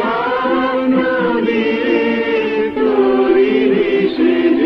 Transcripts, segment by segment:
ahmadi 诗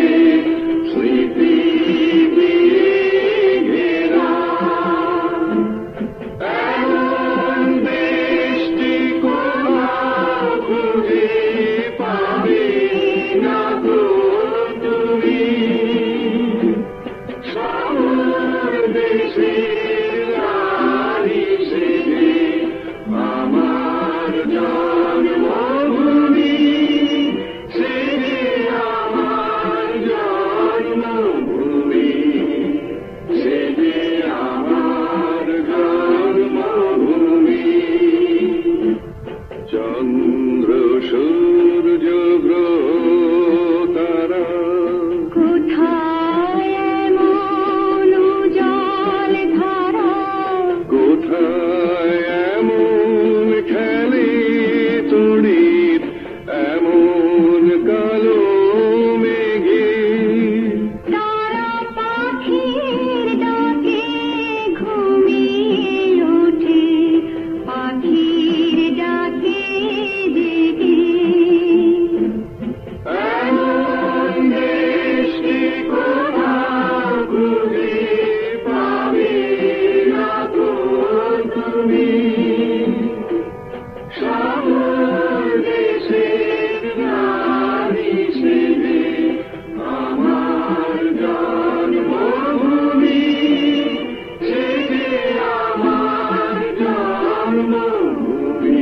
জন্মভূমি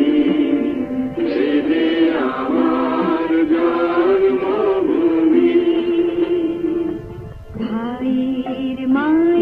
ভাইয়ের মা